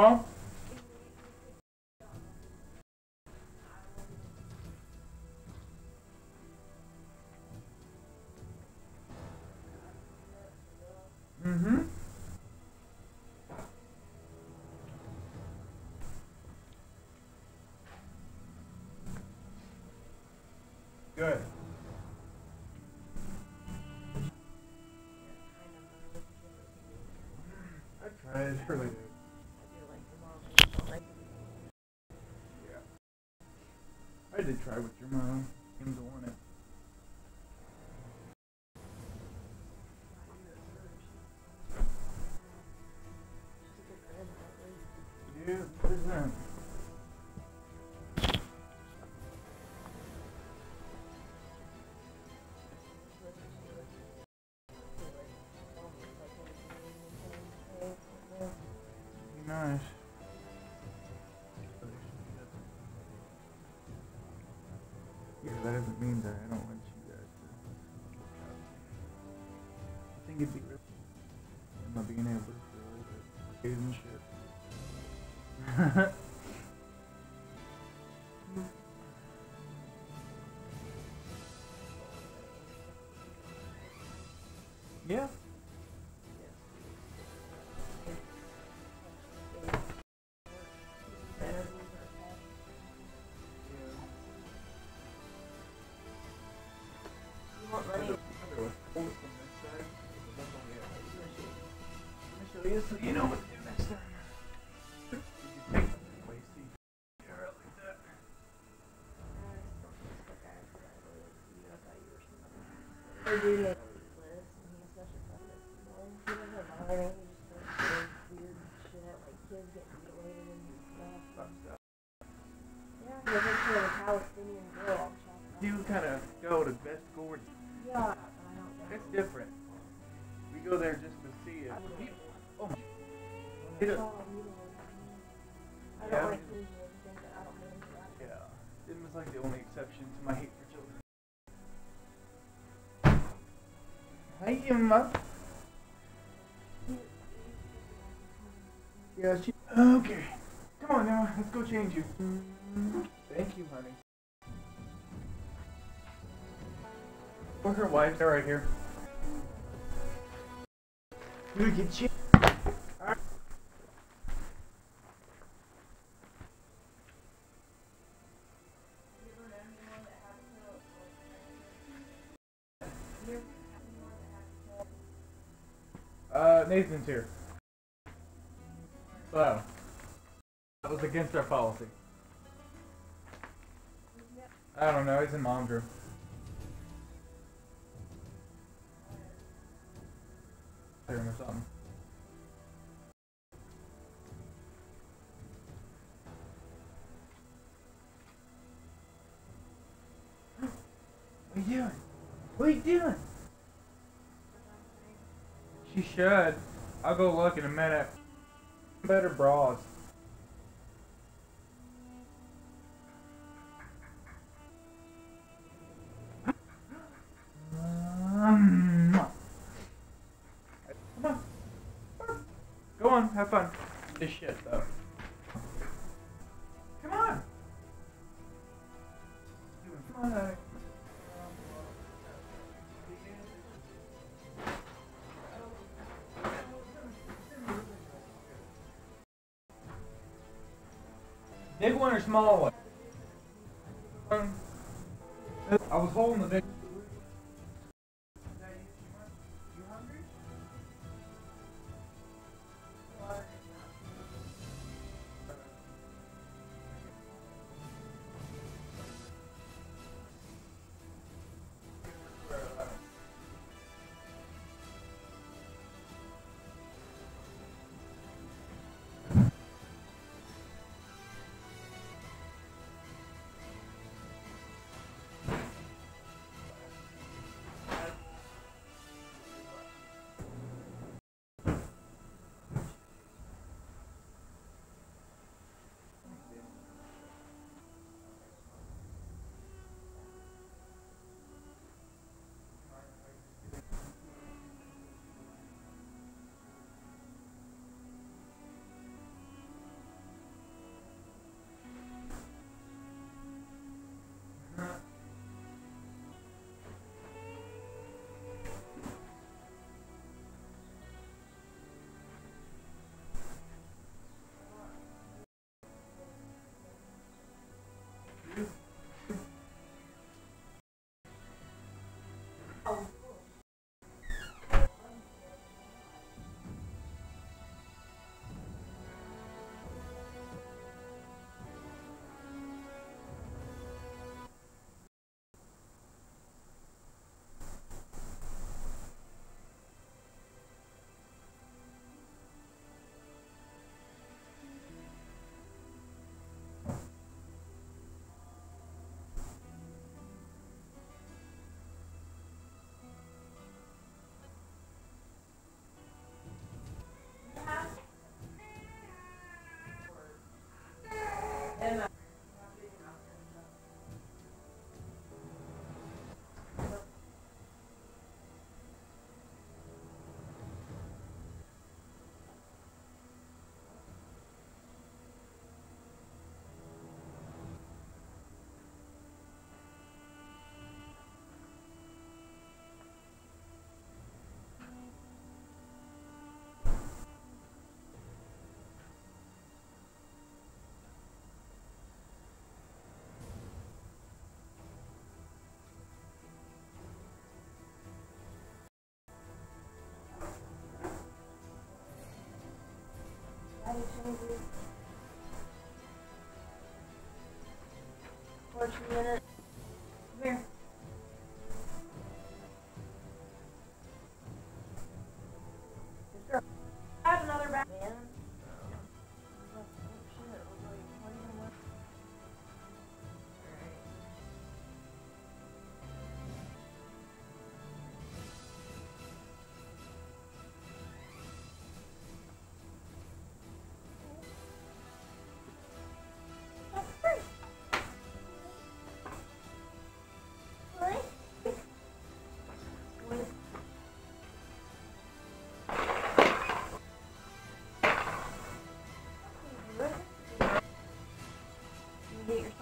Huh? Mm-hmm. Good. I tried, really I did try with your mom. Seems to want it. Doesn't mean that I don't want you guys to. I think it'd be really. I being able to a little shit? you know don't get into yeah. It was like the only exception to my hate for children. Hi, Emma. Yeah, she. Okay. Come on now, let's go change you. Thank you, honey. Or her wife, they're right here. You get changed. Nathan's here. So, that was against our policy. I don't know, he's in mom's room. Room or something. What are you doing? What are you doing? She should. I'll go look in a minute. Better bras. Come on. Go on, have fun. This shit though. Small one? Um, I was holding the big. Fourteen minutes.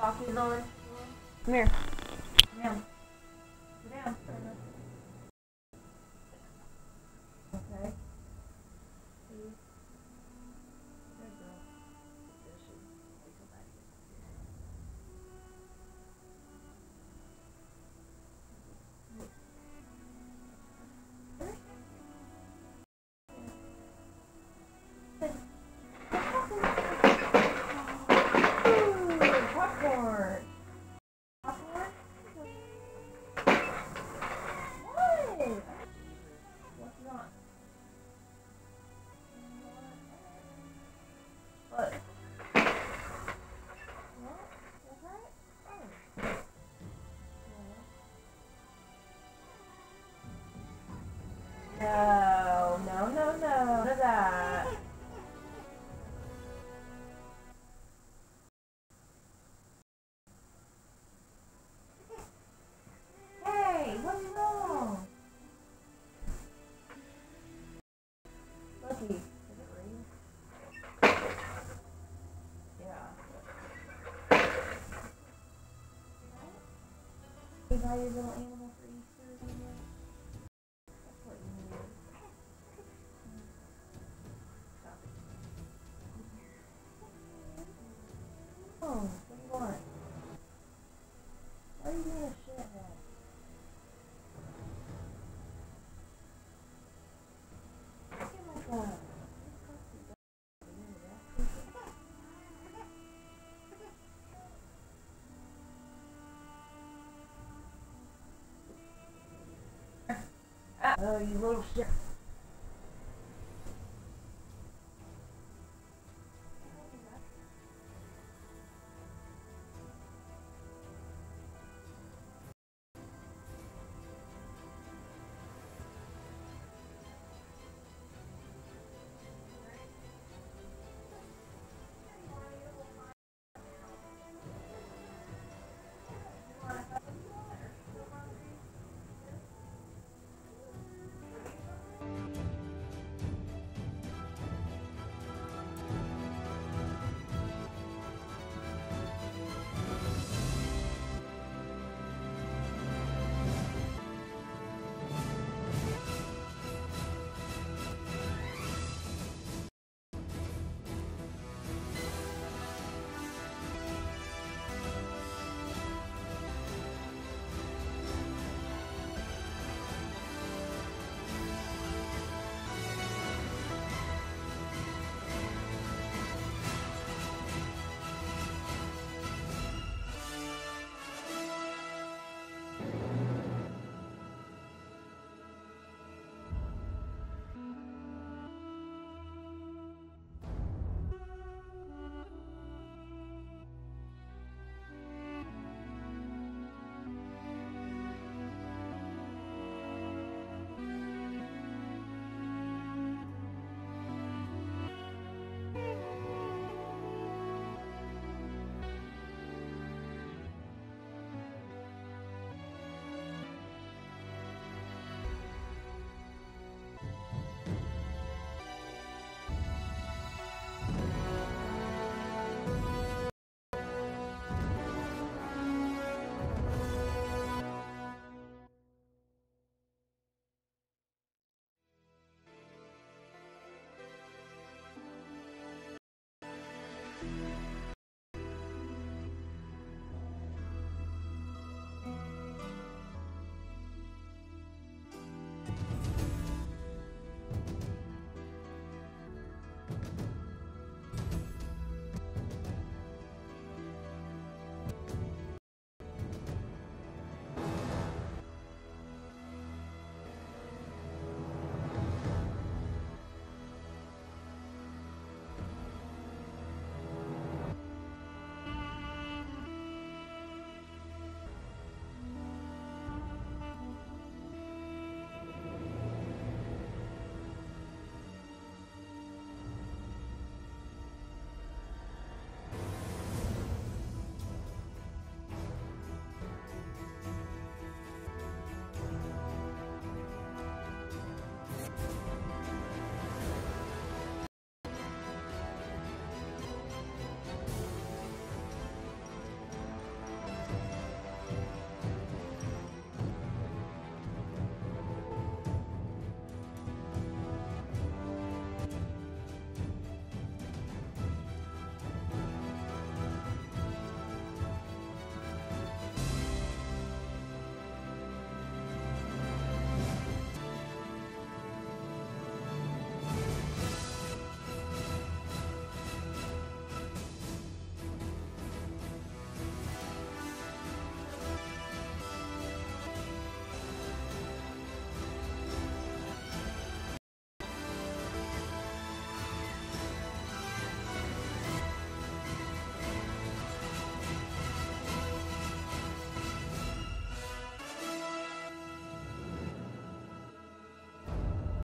hockey's on. Come here. trabalho Oh, you little shit.